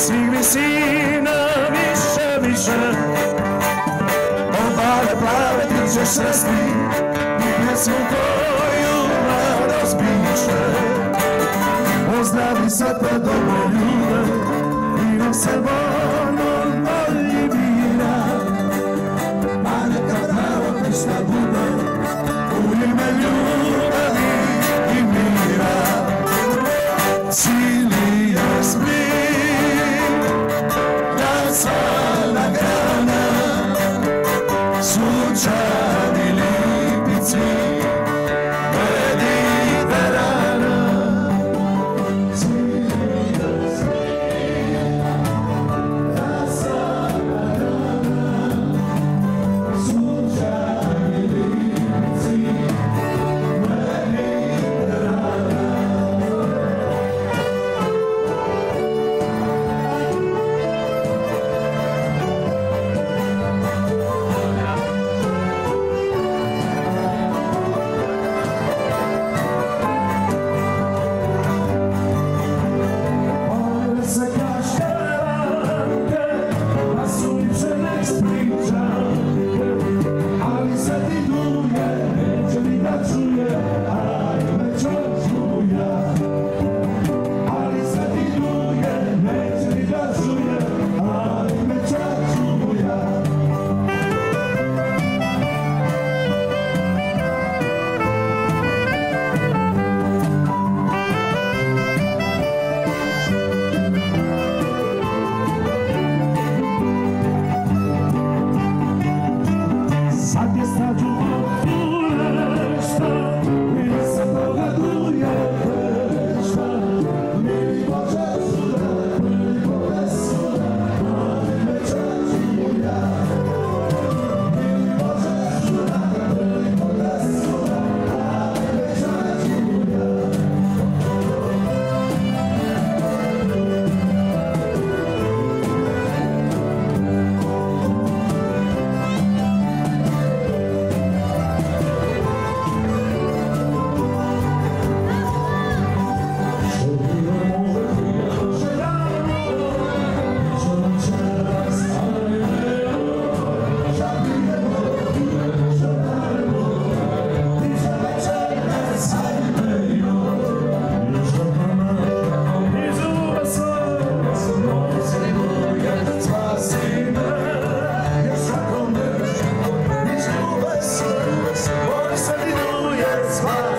Ensina, ensina, misha, misha Obale, plave, tiče šesti I pjesmu koju mladost os Pozdravi até te domoljude e não se volno molji bira vira. neka pravo está bude o ime ljudi Christmas.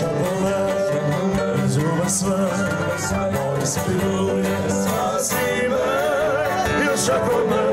šalole, zuba sve, moje spiluje sva zime, još ako me